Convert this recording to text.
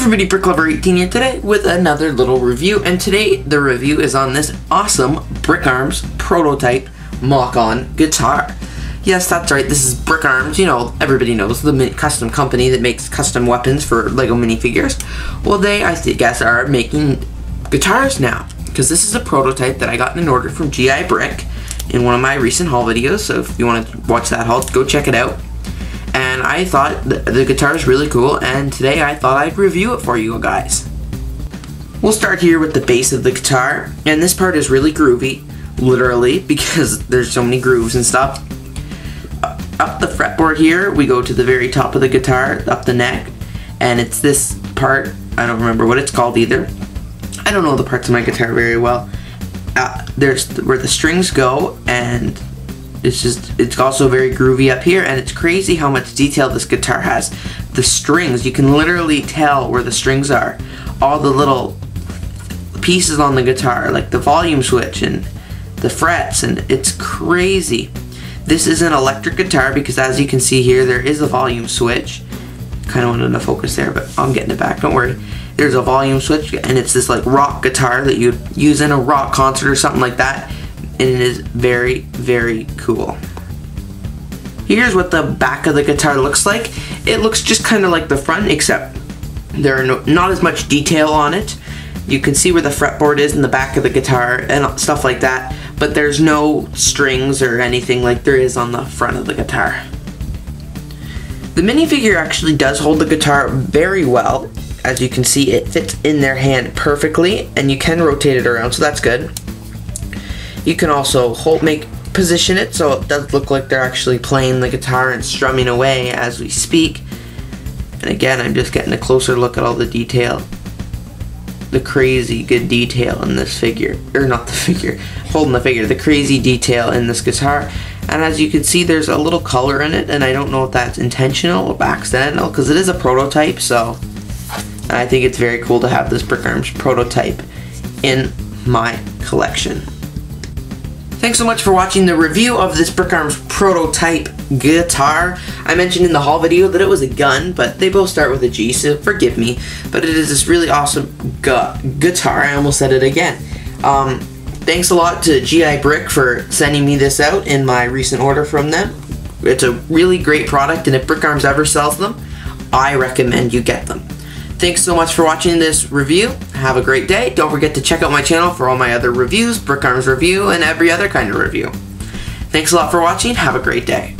everybody, BrickLover18 here today with another little review, and today the review is on this awesome BrickArms prototype MOC-ON guitar. Yes, that's right, this is BrickArms, you know, everybody knows, the custom company that makes custom weapons for LEGO minifigures. Well, they, I guess, are making guitars now, because this is a prototype that I got in an order from GI Brick in one of my recent haul videos, so if you want to watch that haul, go check it out and I thought the, guitar is really cool and today I thought I'd review it for you guys. We'll start here with the bass of the guitar and this part is really groovy literally because there's so many grooves and stuff. Up the fretboard here we go to the very top of the guitar up the neck and it's this part I don't remember what it's called either. I don't know the parts of my guitar very well. Uh, there's where the strings go and it's just it's also very groovy up here and it's crazy how much detail this guitar has. The strings you can literally tell where the strings are. All the little pieces on the guitar like the volume switch and the frets and it's crazy. This is an electric guitar because as you can see here there is a volume switch. Kind of wanted to focus there but I'm getting it back don't worry. There's a volume switch and it's this like rock guitar that you'd use in a rock concert or something like that and it is very, very cool. Here's what the back of the guitar looks like. It looks just kind of like the front, except there are no, not as much detail on it. You can see where the fretboard is in the back of the guitar and stuff like that, but there's no strings or anything like there is on the front of the guitar. The minifigure actually does hold the guitar very well. As you can see, it fits in their hand perfectly, and you can rotate it around, so that's good. You can also hold, make position it so it does look like they're actually playing the guitar and strumming away as we speak. And again, I'm just getting a closer look at all the detail. The crazy good detail in this figure, or not the figure, holding the figure, the crazy detail in this guitar. And as you can see, there's a little color in it, and I don't know if that's intentional or accidental, because it is a prototype, so I think it's very cool to have this BrickArms prototype in my collection. Thanks so much for watching the review of this BrickArms prototype guitar. I mentioned in the haul video that it was a gun, but they both start with a G, so forgive me. But it is this really awesome gu guitar. I almost said it again. Um, thanks a lot to GI Brick for sending me this out in my recent order from them. It's a really great product, and if BrickArms ever sells them, I recommend you get them. Thanks so much for watching this review. Have a great day. Don't forget to check out my channel for all my other reviews, BrickArms review, and every other kind of review. Thanks a lot for watching. Have a great day.